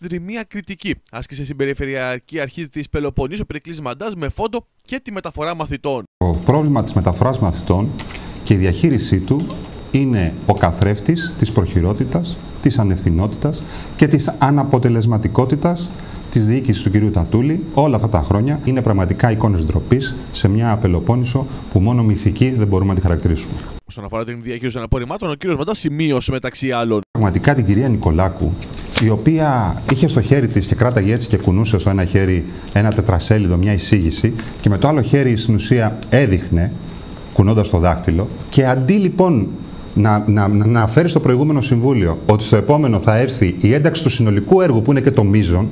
δρυμία κριτική. Άσκησε στην Περιφερειακή Αρχή της Πελοποννήσου Περικλή Μαντάς με φόντο και τη μεταφορά μαθητών. Το πρόβλημα της μεταφοράς μαθητών και η διαχείρισή του είναι ο καθρέφτης της προχειρότητας, της ανευθυνότητας και της αναποτελεσματικότητας της διοίκησης του κυρίου Τατούλη όλα αυτά τα χρόνια είναι πραγματικά εικόνες ντροπής σε μια Πελοπόννησο που μόνο μυθική δεν μπορούμε να τη χαρακτηρίσουμε. Όσον αφορά την διαχείριση των απορριμμάτων, ο κ. Μαντάς σημείωσε μεταξύ άλλων. Πραγματικά την κυρία Νικολάκου, η οποία είχε στο χέρι της και κράταγε έτσι και κουνούσε στο ένα χέρι ένα τετρασέλιδο, μια εισήγηση, και με το άλλο χέρι στην ουσία έδειχνε, κουνώντας το δάχτυλο, και αντί λοιπόν να, να, να φέρει στο προηγούμενο συμβούλιο ότι στο επόμενο θα έρθει η ένταξη του συνολικού έργου που είναι και το μείζον,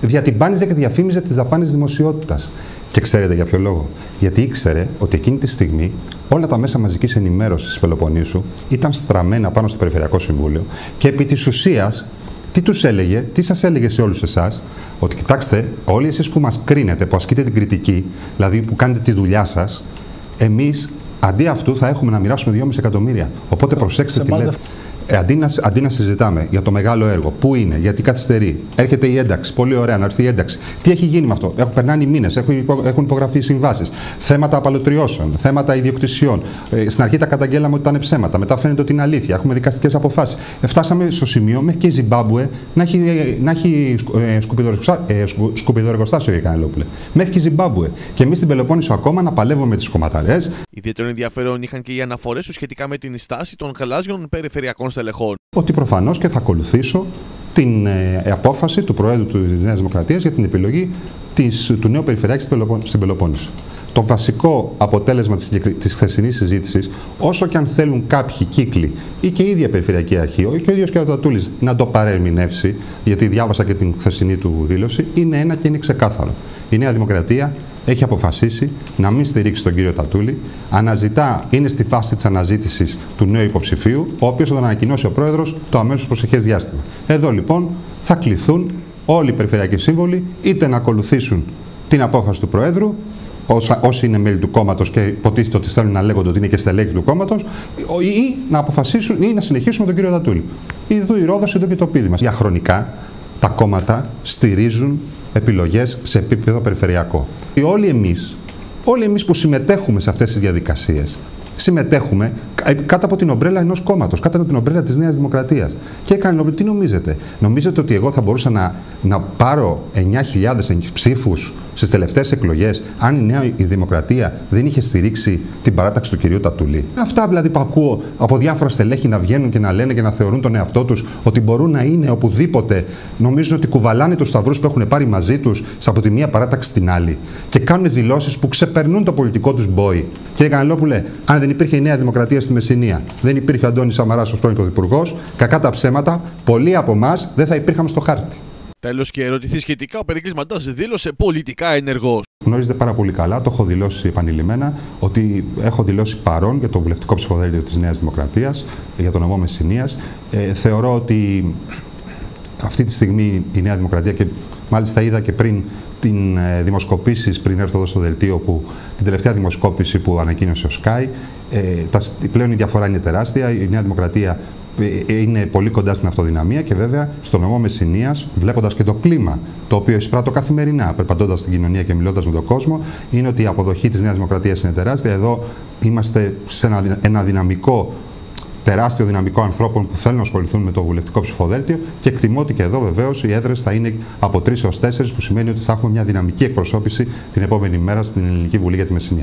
διατυμπάνιζε και διαφήμιζε τις δαπάνες δημοσιότητας. Και ξέρετε για ποιο λόγο; Γιατί ήξερε ότι εκείνη τη στιγμή όλα τα μέσα μαζικής ενημέρωσης της Πελοποννήσου ήταν στραμμένα πάνω στο Περιφερειακό Συμβούλιο και επί της ουσίας τι τους έλεγε, τι σας έλεγε σε όλους εσάς, ότι κοιτάξτε, όλοι εσείς που μας κρίνετε, που ασκείτε την κριτική, δηλαδή που κάνετε τη δουλειά σας, εμείς αντί αυτού θα έχουμε να μοιράσουμε 2,5 εκατομμύρια. Οπότε προσέξτε τι λέτε. Ε, αντί, να, αντί να συζητάμε για το μεγάλο έργο, πού είναι, γιατί καθυστερεί, έρχεται η ένταξη, πολύ ωραία να έρθει η ένταξη. Τι έχει γίνει με αυτό, έχουν περνάνε οι μήνες, έχουν, έχουν υπογραφεί συμβάσεις, θέματα απαλωτριώσεων, θέματα ιδιοκτησιών. Ε, στην αρχή τα καταγγέλαμε ότι ήταν ψέματα, μετά φαίνεται ότι είναι αλήθεια, έχουμε δικαστικές αποφάσεις. Ε, φτάσαμε στο σημείο μέχρι και η Ζιμπάμπουε να έχει, να έχει ε, ε σκουπιδοεργοστάσιο η Κανελόπουλε. Μέχρι και η Ζιμπάμπουε. Και εμείς στην Πελοπόννησο ακόμα να παλεύουμε με τις κομματαρές. Ιδιαίτερο ενδιαφέρον είχαν και οι αναφορές τους σχετικά με την στάση των γαλάζιων περιφερειακών στελεχών. Ότι προφανώς και θα ακολουθήσω την ε, απόφαση του Προέδρου τη Νέας Δημοκρατίας για την επιλογή της, του νέου Περιφερειάρχη στην Πελοπόννησο. Το βασικό αποτέλεσμα της, της χθεσινής συζήτησης, όσο και αν θέλουν κάποιοι κύκλοι ή και η ίδια Περιφερειακή Αρχή, και ο ίδιος κ. Τατούλης να το παρεμηνεύσει, γιατί διάβασα και την χθεσινή του δήλωση, είναι ένα και είναι ξεκάθαρο. Η Νέα Δημοκρατία έχει αποφασίσει να μην στηρίξει τον κύριο Τατούλη. Αναζητά, είναι στη φάση της αναζήτησης του νέου υποψηφίου, ο οποίος θα τον ανακοινώσει ο πρόεδρος το αμέσως προσεχές διάστημα. Εδώ λοιπόν θα κληθούν όλοι οι περιφερειακοί σύμβολοι είτε να ακολουθήσουν την απόφαση του Προέδρου, όσοι είναι μέλη του κόμματος και υποτίθεται ότι θέλουν να λέγονται ότι είναι και στελέχη του κόμματος, ή να αποφασίσουν ή να συνεχίσουν με τον κύριο Τατούλη. Εδώ η Ρόδος, εδώ και το πίδημα. Διαχρονικά τα κόμματα στηρίζουν επιλογές σε επίπεδο περιφερειακό. Όλοι εμείς, όλοι εμείς που συμμετέχουμε σε αυτές τις διαδικασίες, συμμετέχουμε κάτω από την ομπρέλα ενός κόμματος, κάτω από την ομπρέλα της Νέας Δημοκρατίας. Και έκανε, τι νομίζετε, νομίζετε ότι εγώ θα μπορούσα να, να πάρω 9.000 ψήφους στις τελευταίες εκλογές, αν η Νέα Δημοκρατία δεν είχε στηρίξει την παράταξη του κυρίου Τατουλή. Αυτά δηλαδή που ακούω από διάφορα στελέχη να βγαίνουν και να λένε και να θεωρούν τον εαυτό τους ότι μπορούν να είναι οπουδήποτε, νομίζουν ότι κουβαλάνε τους σταυρούς που έχουν πάρει μαζί τους από τη μία παράταξη στην άλλη και κάνουν δηλώσεις που ξεπερνούν το πολιτικό τους μπόι. Κύριε Κανελόπουλε, αν δεν υπήρχε η Νέα Δημοκρατία στη Μεσσηνία, δεν υπήρχε ο Αντώνης Σαμαράς ως πρώην Πρωθυπουργός, κακά τα ψέματα, πολλοί από εμάς δεν θα υπήρχαμε στο χάρτη. Τέλος και ερωτηθεί σχετικά, ο Περικλής Μαντάς δήλωσε πολιτικά ενεργός. Γνωρίζετε πάρα πολύ καλά, το έχω δηλώσει επανειλημμένα, ότι έχω δηλώσει παρόν για το βουλευτικό ψηφοδέλτιο της Νέας Δημοκρατίας, για τον νομό Μεσσηνίας. Ε, θεωρώ ότι αυτή τη στιγμή η Νέα Δημοκρατία και μάλιστα είδα και πριν την ε, δημοσκοπήσεις πριν έρθω εδώ στο δελτίο που την τελευταία δημοσκόπηση που ανακοίνωσε ο ΣΚΑΙ ε, τα, πλέον η διαφορά είναι τεράστια η Νέα Δημοκρατία ε, είναι πολύ κοντά στην αυτοδυναμία και βέβαια στο νομό Μεσσηνίας, βλέποντας και το κλίμα το οποίο εισπράττω καθημερινά, περπατώντας στην κοινωνία και μιλώντας με τον κόσμο, είναι ότι η αποδοχή της Νέας Δημοκρατίας είναι τεράστια. Εδώ είμαστε σε ένα, ένα δυναμικό τεράστιο δυναμικό ανθρώπων που θέλουν να ασχοληθούν με το βουλευτικό ψηφοδέλτιο και εκτιμώ ότι και εδώ βεβαίως οι έδρες θα είναι από τρεις έως τέσσερις, που σημαίνει ότι θα έχουμε μια δυναμική εκπροσώπηση την επόμενη μέρα στην Ελληνική Βουλή για τη Μεσσηνία.